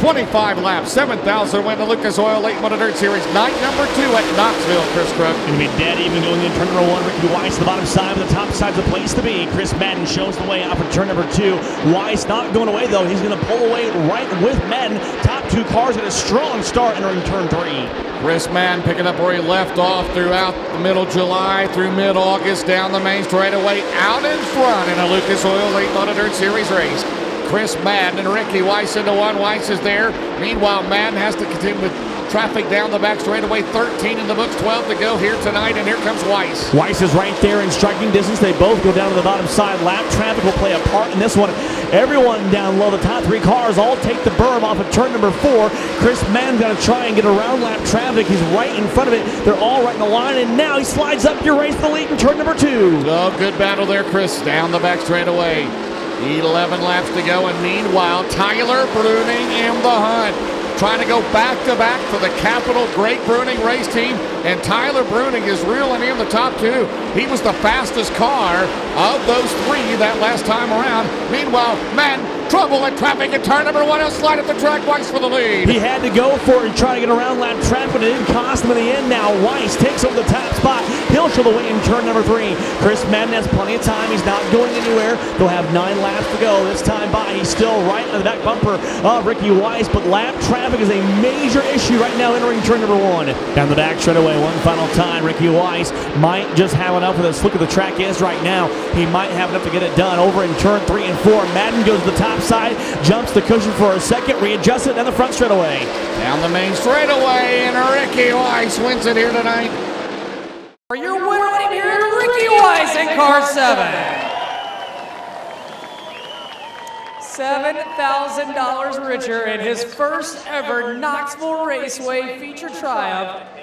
25 laps, 7,000 win the Lucas Oil Late Model Dirt Series. Night number two at Knoxville, Chris Crook. Going to be dead even going in turn number one. Ricky Weiss, the bottom side, but the top side's the place to be. Chris Madden shows the way out for turn number two. Weiss not going away, though. He's going to pull away right with Madden. Top two cars at a strong start entering turn three. Chris Madden picking up where he left off throughout the middle July through mid-August down the main straightaway out in front in a Lucas Oil Late Model Dirt Series race. Chris Madden and Ricky Weiss into one. Weiss is there. Meanwhile, Madden has to continue with traffic down the back straightaway. 13 in the books, 12 to go here tonight, and here comes Weiss. Weiss is right there in striking distance. They both go down to the bottom side. Lap traffic will play a part in this one. Everyone down low, the top three cars all take the berm off of turn number four. Chris Mann's going to try and get around lap traffic. He's right in front of it. They're all right in the line, and now he slides up your race the lead in turn number two. Oh, good battle there, Chris. Down the back straightaway. 11 laps to go, and meanwhile, Tyler Bruening in the hunt. Trying to go back to back for the Capital Great Bruening race team, and Tyler Bruening is reeling in the top two. He was the fastest car of those three that last time around. Meanwhile, man, trouble in traffic at turn number one. He'll slide at the track. Weiss for the lead. He had to go for it and try to get around lap traffic, but it didn't cost him in the end. Now Weiss takes over the top spot. He'll show the way in turn number three. Chris Madden has plenty of time. He's not going anywhere. They'll have nine laps to go. This time by, he's still right in the back bumper of Ricky Weiss, but lap traffic is a major issue right now entering turn number one. Down the back straightaway, one final time. Ricky Weiss might just have enough of this. Look at the track is right now. He might have enough to get it done over in turn three and four. Madden goes to the top side, jumps the cushion for a second, readjusts it, and the front straightaway. Down the main straightaway, and Ricky Weiss wins it here tonight. For your winner right here, Ricky Weiss in car seven. $7,000 richer in his first ever Knoxville Raceway feature triumph